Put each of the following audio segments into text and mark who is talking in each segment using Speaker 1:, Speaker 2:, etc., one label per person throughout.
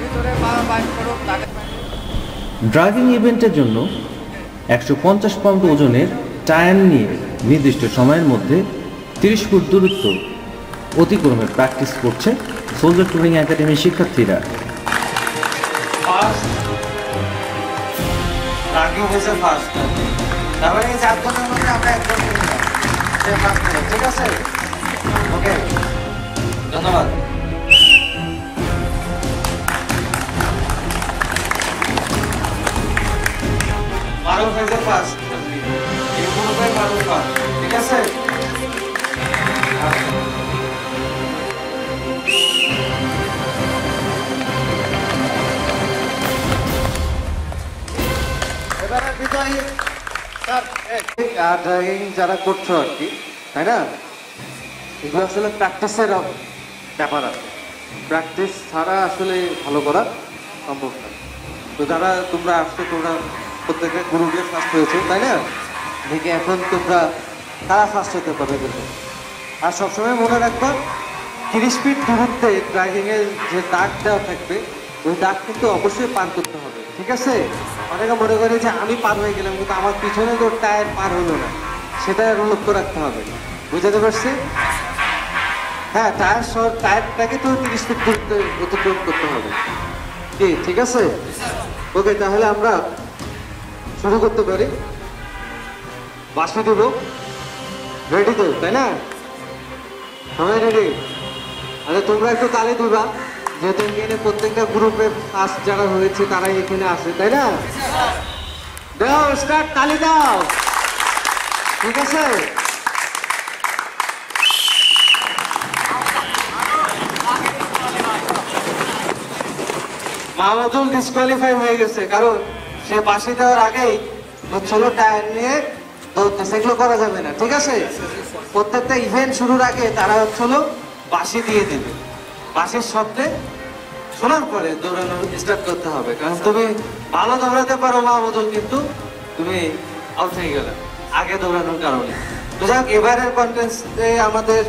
Speaker 1: ভিতরে বাইক করুক
Speaker 2: ড্রাইভিং ইভেন্টের জন্য একশো পঞ্চাশ পাউন্ড ওজনের টায়ার নিয়ে নির্দিষ্ট সময়ের মধ্যে তিরিশ ফুট দূরত্ব অতিক্রমে প্র্যাকটিস করছে সোলজার টুরিং একাডেমির শিক্ষার্থীরা।
Speaker 3: ঠিক আছে? ওকে ধন্যবাদ। ফার্স্ট এই গ্রুপে মারুফ ফার্স্ট ঠিক আছে? যারা করছ আর কি, তাই না? এগুলো আসলে প্র্যাকটিসের ব্যাপার আছে। প্র্যাকটিস ছাড়া আসলে ভালো করা সম্ভব না। তো যারা তোমরা আসছো, তোমরা প্রত্যেকটা গ্রুপে ফার্স্ট হয়েছে, তাই না? দেখে এখন তোমরা তারা ফার্স্ট হতে পারবে আর সবসময় মনে রাখবা, তিরিশ ফিট দূরত্বে ড্রাইভিংয়ের যে দাগ দেওয়া থাকবে, ওই দাগ কিন্তু অবশ্যই পার করতে হবে, ঠিক আছে? অনেকে মনে করে যে আমি পার হয়ে গেলাম, কিন্তু আমার পিছনে তো টায়ার পার হলো না। সেটা এখন লক্ষ্য রাখতে হবে। বুঝাতে পারছি? হ্যাঁ টায়ার সহ টায়ারটাকে তো তিরিশ ফিট দূরত্বে অতিক্রম করতে হবে। কি, ঠিক আছে? ওকে তাহলে আমরা শুরু করতে পারি? বাসি দেব রেডি তো, তাই না? সবাই রেডি আরে তোমরা একটু তালে দিবা। যেহেতু এখানে প্রত্যেকটা গ্রুপে ফার্স্ট যারা হয়েছে, তারাই এখানে আসে, তাই না? দাও স্টার্ট তালি দাও। ঠিক আছে? মাহমুদুল ডিসকোয়ালিফাই হয়ে গেছে, কারণ সে বাসি দেওয়ার আগেই হচ্ছিল টায়ার নিয়ে দৌড়তে সেগুলো করা যাবে না ঠিক আছে? প্রত্যেকটা ইভেন্ট শুরুর আগে তারা হচ্ছিল বাসি দিয়ে দেবে। বাসির শব্দে শোনার পরে দৌড়ানো স্টার্ট করতে হবে। কারণ তুমি ভালো দৌড়াতে পারো মাহমুদুল কিন্তু তুমি আউট হয়ে গেলে আগে দৌড়ানোর কারণে। তো যাক এবারের কন্টেন্টে আমাদের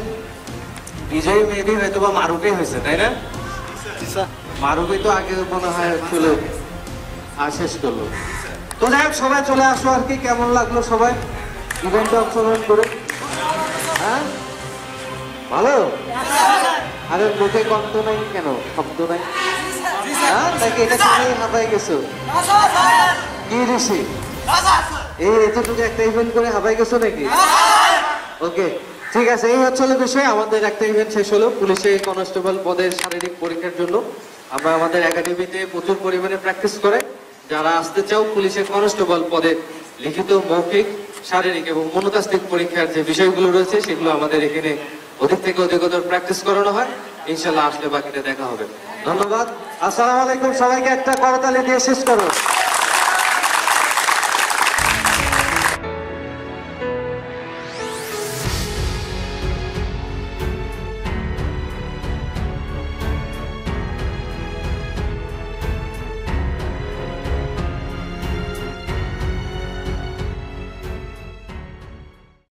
Speaker 3: বিজয়ী মেবি হয়তো বা মারুফে হয়েছে তাই না? মারুফি তো আগে মনে হয় ছিল আর শেষ করল তো যাই হোক, সবাই চলে আসো আর কি, কেমন লাগল সবাই? ইভেন্টে অংশগ্রহণ করে। হ্যাঁ? ভালো? আরে, মুখে কন্ত নাই কেন? শব্দ নাই? হ্যাঁ? এটা হাবাই গেছো? কি ঋষি? এই একটা ইভেন্ট করে গেছো নাকি? ওকে, ঠিক আছে, এই হচ্ছে বিষয়। আমাদের একটা ইভেন্ট শেষ হলো। পুলিশে কনস্টেবল পদের শারীরিক পরীক্ষার জন্য। আমরা আমাদের একাডেমিতে প্রচুর পরিমাণে প্র্যাকটিস করে। যারা আসতে চাও, পুলিশের কনস্টেবল পদে লিখিত মৌখিক, শারীরিক এবং মনোতাস্তিক পরীক্ষার যে বিষয়গুলো রয়েছে, সেগুলো আমাদের এখানে অধিক থেকে অধিকতর প্র্যাকটিস করানো হয়। ইনশাল্লাহ আসলে বাকিটা দেখা হবে। ধন্যবাদ। আসসালামু আলাইকুম। সবাইকে একটা করতালি দিয়ে শেষ করো।